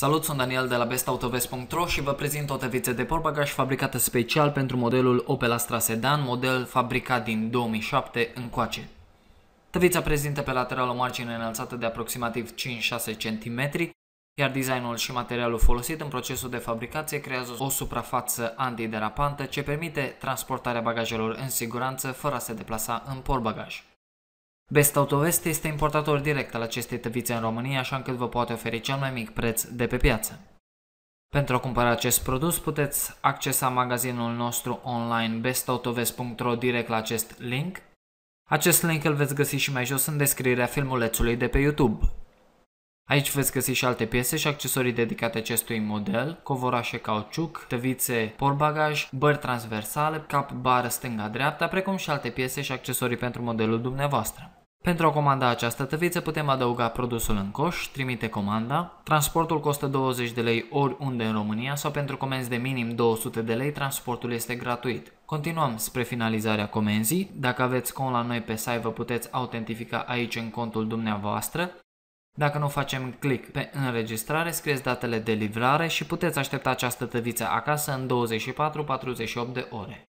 Salut, sunt Daniel de la bestautovest.ro și vă prezint o tăviță de portbagaj fabricată special pentru modelul Opel Astra Sedan, model fabricat din 2007 încoace. Tăvița prezintă pe lateral o margine înălțată de aproximativ 5-6 cm, iar designul și materialul folosit în procesul de fabricație creează o suprafață antiderapantă ce permite transportarea bagajelor în siguranță fără a se deplasa în portbagaj. Best Autovest este importator direct al acestei tăvițe în România, așa încât vă poate oferi cel mai mic preț de pe piață. Pentru a cumpăra acest produs puteți accesa magazinul nostru online bestautovest.ro direct la acest link. Acest link îl veți găsi și mai jos în descrierea filmulețului de pe YouTube. Aici veți găsi și alte piese și accesorii dedicate acestui model, covorașe cauciuc, tăvițe portbagaj, bări transversale, cap bară stânga-dreapta, precum și alte piese și accesorii pentru modelul dumneavoastră. Pentru a comanda această tăviță putem adăuga produsul în coș, trimite comanda, transportul costă 20 de lei oriunde în România sau pentru comenzi de minim 200 de lei transportul este gratuit. Continuăm spre finalizarea comenzii, dacă aveți cont la noi pe site vă puteți autentifica aici în contul dumneavoastră, dacă nu facem click pe înregistrare, scrieți datele de livrare și puteți aștepta această tăviță acasă în 24-48 de ore.